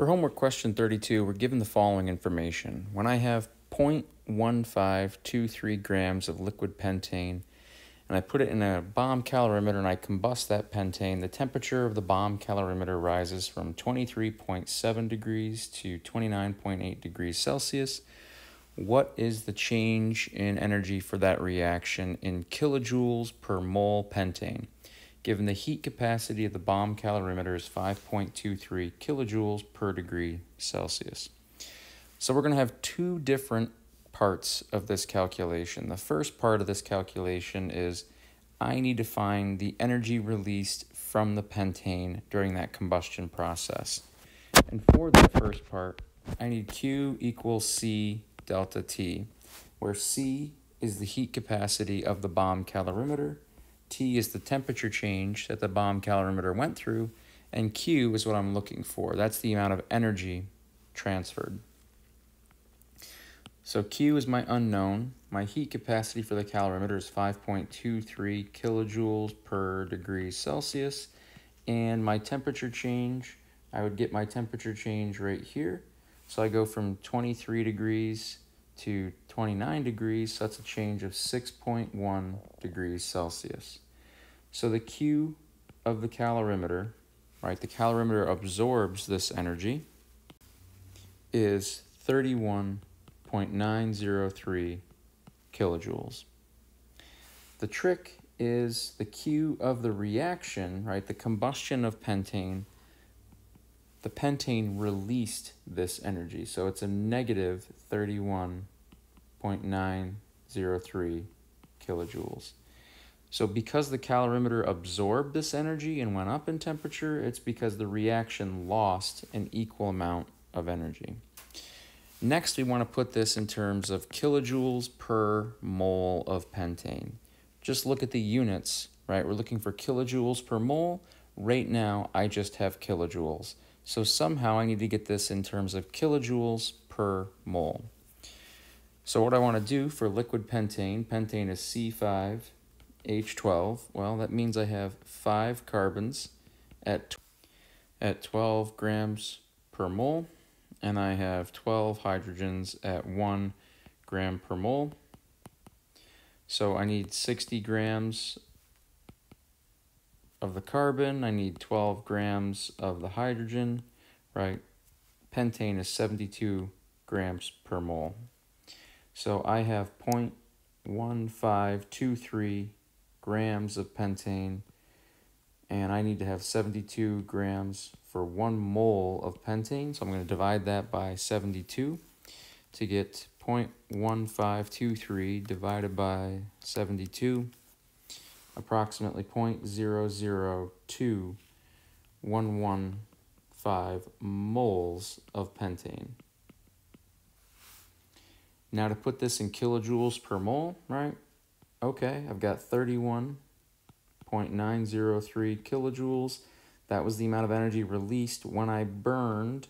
For homework question 32, we're given the following information. When I have 0.1523 grams of liquid pentane and I put it in a bomb calorimeter and I combust that pentane, the temperature of the bomb calorimeter rises from 23.7 degrees to 29.8 degrees Celsius. What is the change in energy for that reaction in kilojoules per mole pentane? Given the heat capacity of the bomb calorimeter is 5.23 kilojoules per degree Celsius. So we're going to have two different parts of this calculation. The first part of this calculation is I need to find the energy released from the pentane during that combustion process. And for that first part, I need Q equals C delta T, where C is the heat capacity of the bomb calorimeter T is the temperature change that the bomb calorimeter went through, and Q is what I'm looking for. That's the amount of energy transferred. So Q is my unknown. My heat capacity for the calorimeter is 5.23 kilojoules per degree Celsius. And my temperature change, I would get my temperature change right here. So I go from 23 degrees to 29 degrees, so that's a change of 6.1 degrees Celsius. So the Q of the calorimeter, right, the calorimeter absorbs this energy, is 31.903 kilojoules. The trick is the Q of the reaction, right, the combustion of pentane the pentane released this energy. So it's a negative 31.903 kilojoules. So because the calorimeter absorbed this energy and went up in temperature, it's because the reaction lost an equal amount of energy. Next, we want to put this in terms of kilojoules per mole of pentane. Just look at the units, right? We're looking for kilojoules per mole. Right now, I just have kilojoules. So somehow I need to get this in terms of kilojoules per mole. So what I want to do for liquid pentane, pentane is C5H12. Well, that means I have 5 carbons at, at 12 grams per mole, and I have 12 hydrogens at 1 gram per mole. So I need 60 grams of the carbon, I need 12 grams of the hydrogen, right? Pentane is 72 grams per mole. So I have 0.1523 grams of pentane, and I need to have 72 grams for one mole of pentane. So I'm going to divide that by 72 to get 0.1523 divided by 72 approximately 0.002115 moles of pentane. Now to put this in kilojoules per mole, right? Okay, I've got 31.903 kilojoules. That was the amount of energy released when I burned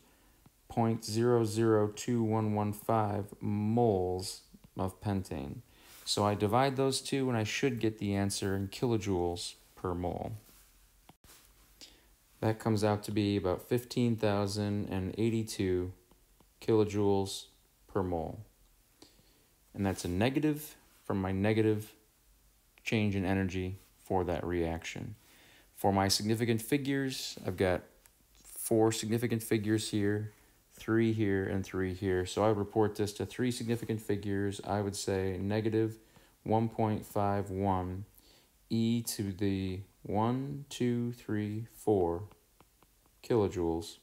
0.002115 moles of pentane. So I divide those two and I should get the answer in kilojoules per mole. That comes out to be about 15,082 kilojoules per mole. And that's a negative from my negative change in energy for that reaction. For my significant figures, I've got four significant figures here three here, and three here. So I report this to three significant figures. I would say negative 1.51 e to the 1, 2, 3, 4 kilojoules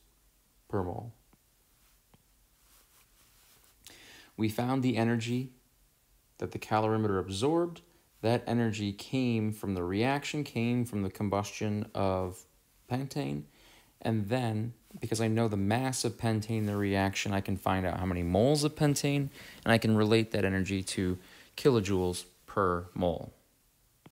per mole. We found the energy that the calorimeter absorbed. That energy came from the reaction, came from the combustion of pentane, and then because I know the mass of pentane the reaction, I can find out how many moles of pentane, and I can relate that energy to kilojoules per mole.